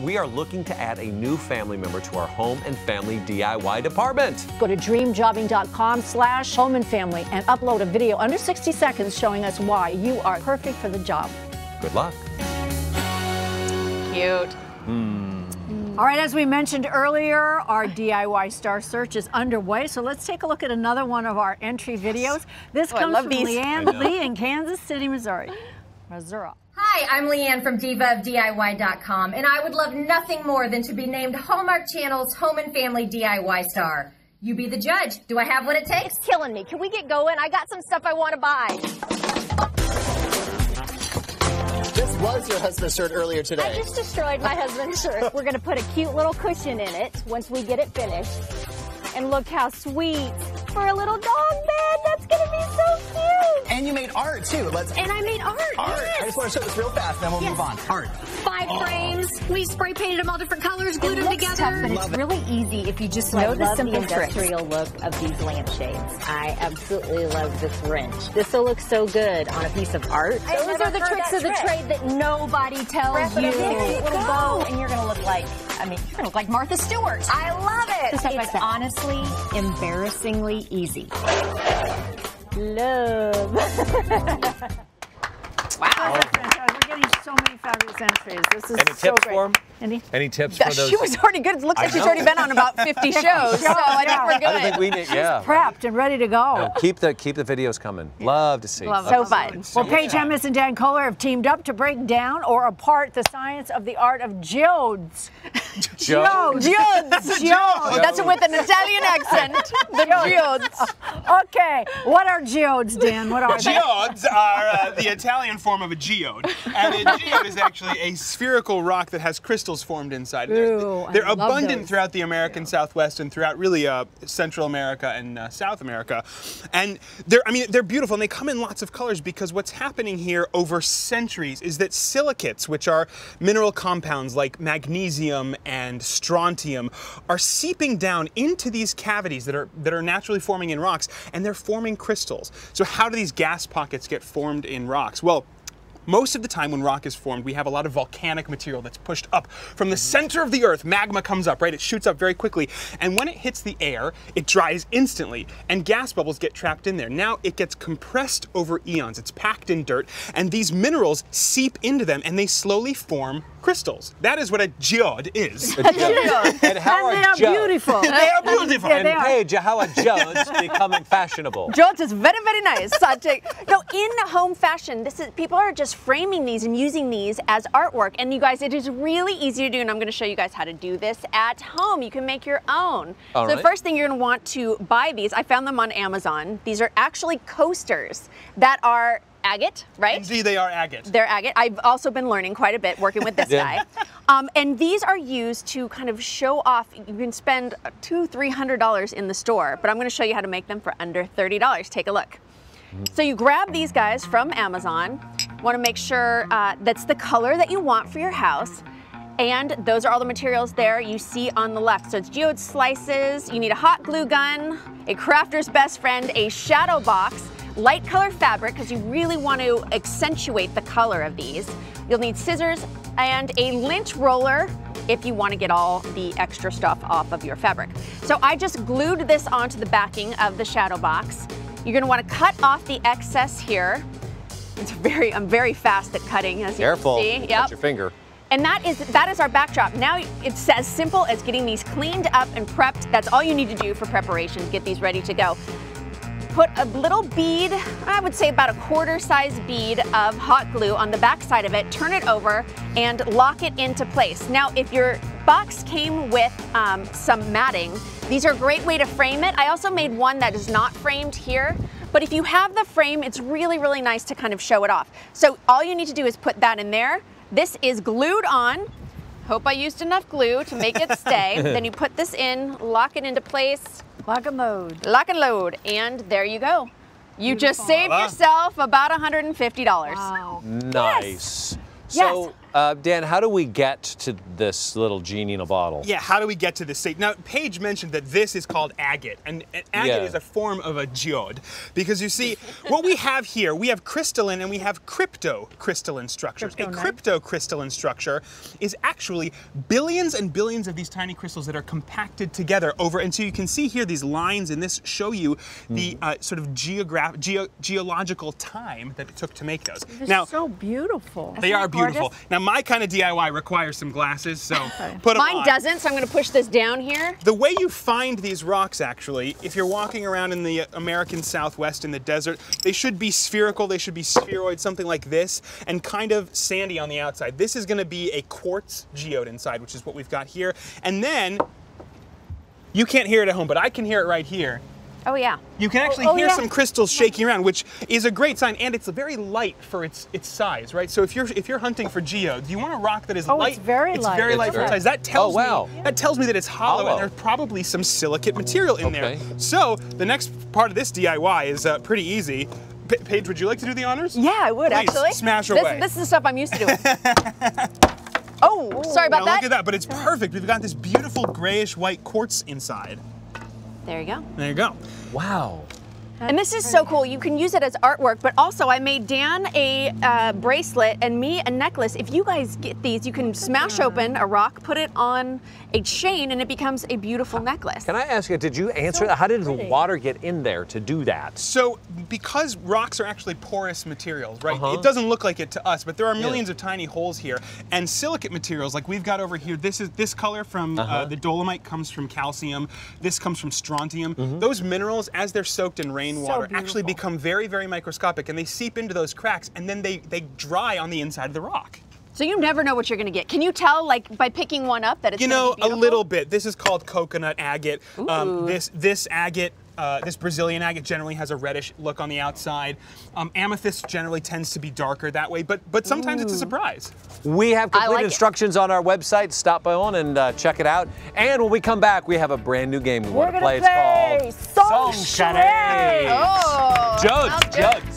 we are looking to add a new family member to our home and family DIY department. Go to dreamjobbing.com slash home and family and upload a video under 60 seconds showing us why you are perfect for the job. Good luck. Cute. Hmm. All right, as we mentioned earlier, our DIY star search is underway. So let's take a look at another one of our entry videos. This Oh, comes from these. Leanne Lee in Kansas City, Missouri. Missouri. Hi, I'm Leanne from divaofdiy.com, and I would love nothing more than to be named Hallmark Channel's Home and Family DIY Star. You be the judge. Do I have what it takes? It's killing me. Can we get going? I got some stuff I want to buy. This was your husband's shirt earlier today. I just destroyed my husband's shirt. We're going to put a cute little cushion in it once we get it finished. And look how sweet for a little dog bed. Art too. Let's And I made art. art. I just want to show this real fast, then we'll Yes. move on. Art. Five frames. We spray painted them all different colors, glued It them looks together. tough, but it's Love it. really easy if you just know the love simple the tricks. industrial look of these lampshades. I absolutely love this wrench. This will look so good on a piece of art. Those are the tricks of the trick. trade that nobody tells Press you. There you go. bow, and you're going to look like, I mean, you're going to look like Martha Stewart. I love it. It's honestly embarrassingly easy. Love. Wow. We're getting so many fabulous entries. This is Any so tips great. for 'em? Any? Any tips for those? She was already good. It looks I like she's already been on about 50 shows, so I think yeah. we're good. I don't think we need, yeah. Prepped and ready to go. No, keep the keep the videos coming. Love to see. Love it. So fun. Well, Paige Hemmis and Dan Kohler have teamed up to break down or apart the science of the art of geodes. Joe. Geodes. Geodes. Geodes. That's with an Italian accent. The geodes. Okay, what are geodes, Dan? What are they? Geodes are uh, the Italian form of a geode, and a geode is actually a spherical rock that has crystals formed inside. They're, Ooh, I they're love abundant those. throughout the American Southwest and throughout really uh, Central America and uh, South America, and they're I mean they're beautiful and they come in lots of colors because what's happening here over centuries is that silicates, which are mineral compounds like magnesium and strontium, are seeping down into these cavities that are that are naturally forming in rocks, and they're forming crystals. So how do these gas pockets get formed in rocks? Well. Most of the time when rock is formed, we have a lot of volcanic material that's pushed up from the mm-hmm. center of the earth. Magma comes up, right? It shoots up very quickly. And when it hits the air, it dries instantly and gas bubbles get trapped in there. Now it gets compressed over eons. It's packed in dirt and these minerals seep into them and they slowly form crystals. That is what a geode is. And how And they are Joe- beautiful. they are beautiful. Yeah, they And are. Paige, how are Jodes becoming fashionable? Geodes is very, very nice. Such a, no, in home fashion, this is people are just framing these and using these as artwork. And you guys, it is really easy to do. And I'm going to show you guys how to do this at home. You can make your own. All so the first thing you're going to want to buy these. I found them on Amazon. These are actually coasters that are agate, right? Indeed, they are agate. They're agate. I've also been learning quite a bit working with this Yeah. guy. Um, and these are used to kind of show off. You can spend two, three hundred dollars in the store, but I'm going to show you how to make them for under thirty dollars. Take a look. So you grab these guys from Amazon. Want to make sure uh, that's the color that you want for your house. And those are all the materials there you see on the left. So it's geode slices, you need a hot glue gun, a crafter's best friend, a shadow box, light color fabric, because you really want to accentuate the color of these. You'll need scissors and a lint roller if you want to get all the extra stuff off of your fabric. So I just glued this onto the backing of the shadow box. You're going to want to cut off the excess here. It's very, I'm very fast at cutting, as Careful. you can see. Touch Yep. your finger. And that is that is our backdrop. Now it's as simple as getting these cleaned up and prepped. That's all you need to do for preparation to get these ready to go. Put a little bead, I would say about a quarter size bead of hot glue on the back side of it, turn it over and lock it into place. Now, if your box came with um, some matting, these are a great way to frame it. I also made one that is not framed here, but if you have the frame, it's really, really nice to kind of show it off. So all you need to do is put that in there. This is glued on. Hope I used enough glue to make it stay. then you put this in, lock it into place, Lock and load. lock and load, and there you go. You just saved yourself about $150. Wow. Nice. Yes. So Uh, Dan, how do we get to this little genie in a bottle? Yeah, how do we get to this state? Now, Paige mentioned that this is called agate, and, and agate Yeah. is a form of a geode. Because you see, what we have here, we have crystalline and we have cryptocrystalline structures. a cryptocrystalline structure is actually billions and billions of these tiny crystals that are compacted together over, and so you can see here these lines in this show you the Hmm. uh, sort of geograph- geo- geological time that it took to make those. They're now, so beautiful. they are gorgeous? beautiful. Now, my kind of DIY requires some glasses, so put 'em Mine on. doesn't, so I'm gonna push this down here. The way you find these rocks, actually, if you're walking around in the American Southwest in the desert, they should be spherical, they should be spheroid, something like this, and kind of sandy on the outside. This is going to be a quartz geode inside, which is what we've got here. And then, you can't hear it at home, but I can hear it right here. Oh yeah. You can actually oh, hear yeah. some crystals shaking around, which is a great sign, and it's very light for its its size, right? So if you're if you're hunting for geodes, you want a rock that is Oh, light. it's very It's light. very It's light for its size. That tells Oh, wow. me that tells me that it's hollow, Hollow. and there's probably some silicate material in Okay. there. So the next part of this DIY is uh, pretty easy. Pa- Paige, would you like to do the honors? Yeah, I would Please, actually. smash this, away. This is the stuff I'm used to doing. oh, sorry Now about that. look at that, but it's perfect. We've got this beautiful grayish white quartz inside. There you go. There you go. Wow. And this is so cool. You can use it as artwork, but also I made Dan a uh, bracelet and me a necklace. If you guys get these, you can smash open a rock, put it on a chain, and it becomes a beautiful necklace. Can I ask you, did you answer that? How did the water get in there to do that? So, because rocks are actually porous materials, right? Uh-huh. It doesn't look like it to us, but there are millions of tiny holes here. And silicate materials, like we've got over here, this is this color from uh Uh-huh. the dolomite comes from calcium. This comes from strontium. Mm-hmm. Those minerals, as they're soaked in rainwater, actually become very, very microscopic, and they seep into those cracks, and then they they dry on the inside of the rock. So you never know what you're gonna get. Can you tell, like, by picking one up that it's You know, be a little bit. This is called coconut agate. Um, this this agate. Uh, this Brazilian agate generally has a reddish look on the outside. Um, amethyst generally tends to be darker that way, but but sometimes it's a surprise. We have complete like it. instructions on our website. Stop by on and uh, check it out. And when we come back, we have a brand new game we We're want to gonna play. play It's called Song Charades. Oh, sounds jugs.